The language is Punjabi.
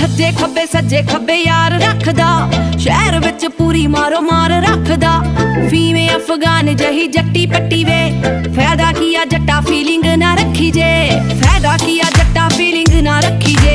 ਸੱਜੇ ਖੱਬੇ ਸੱਜੇ ਖੱਬੇ ਯਾਰ ਰੱਖਦਾ। ਸ਼ਹਿਰ ਵਿੱਚ ਪੂਰੀ ਮਾਰੋ ਮਾਰ ਰੱਖਦਾ। ਫੀਵੇਂ ਅਫਗਾਨ ਜਹੀ ਜੱਟੀ ਪੱਟੀ ਵੇ। ਫਾਇਦਾ ਕੀ ਆ ਜੱਟਾ ਫੀਲਿੰਗ ਨਾ ਰੱਖੀ